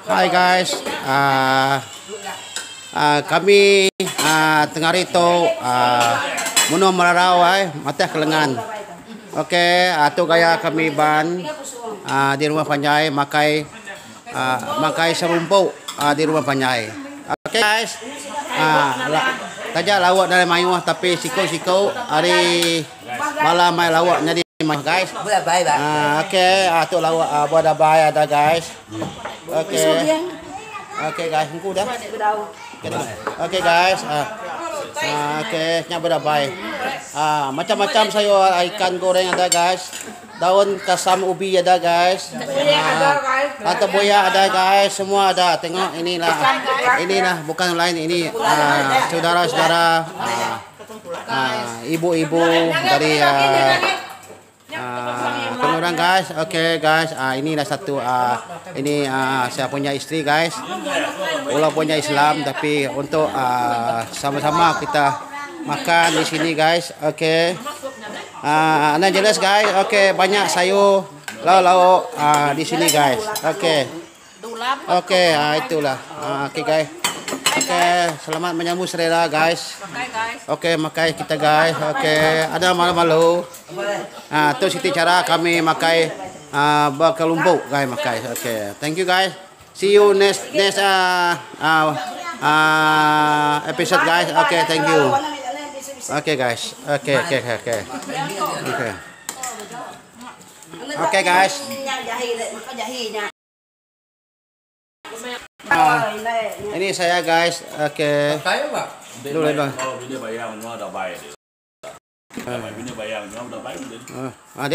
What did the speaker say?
Hai guys, uh, uh, kami uh, tengah rito uh, muno mararaw ay mata kelengan. Oke, atau gaya kami ban uh, di rumah Panjai makai uh, makai serumpu uh, di rumah Panjai. Oke guys, uh, la, taja lawak dari mayu tapi siko-siko hari malam mai lawaknya di mayu guys. Boleh. Ah, oke, atau lawak uh, buat ada ada guys. Oke. Oke guys, engkau dah. Oke guys. Ah, ah, oke, nya berdabai. Ah, macam-macam sayur ikan goreng ada guys. Daun kasam ubi ada guys. Ah, atau boya ada guys. Semua ada. Tengok inilah. Inilah bukan lain ini ah, saudara-saudara ah, ah, ibu-ibu dari ah, Ah, orang guys, oke okay, guys, ah inilah satu ah ini ah saya punya istri guys. Walaupun punya Islam tapi untuk ah sama-sama kita makan di sini guys, oke. Okay. Ah, anda jelas guys, oke okay, banyak sayur lauk-lauk ah di sini guys, oke. Okay. Oke, okay, ah itulah, ah, oke okay, guys. Oke, okay, selamat menyambut selera guys. Oke, okay, makai kita guys. Oke, okay. ada malu-malu. Ah, tu siti cara kami makai uh, berkelompok guys makai. Oke, okay. thank you guys. See you next next uh, uh, uh, episode guys. Oke, okay, thank you. Oke okay, guys. Oke, okay, oke, okay, oke. Okay. Oke. Okay. Oke okay, guys. Ah, ini saya guys, oke. Okay. Dulu dulu. Kalau bini bayang, nyawa dah baik. Bini bayang, nyawa dah baik. Ah,